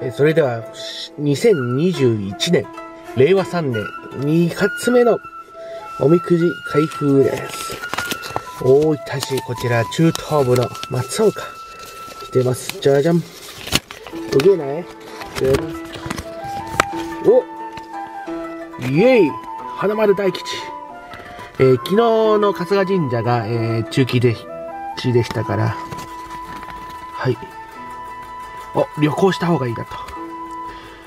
えそれでは、2021年、令和3年、2発目のおみくじ開封です。大分市、こちら中東部の松岡。来てます。じゃじゃん。うげえないじゃじゃんおイエイ花丸大吉。えー昨日の春日神社が、えー中期で、地でしたから、はい。お、旅行した方がいいなと。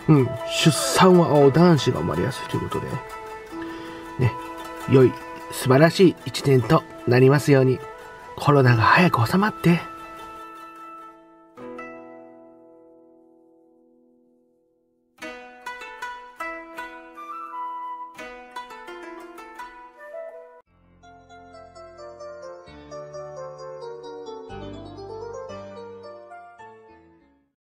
うん、出産は男子が生まれやすいということで、ね、良い、素晴らしい一年となりますように、コロナが早く収まって、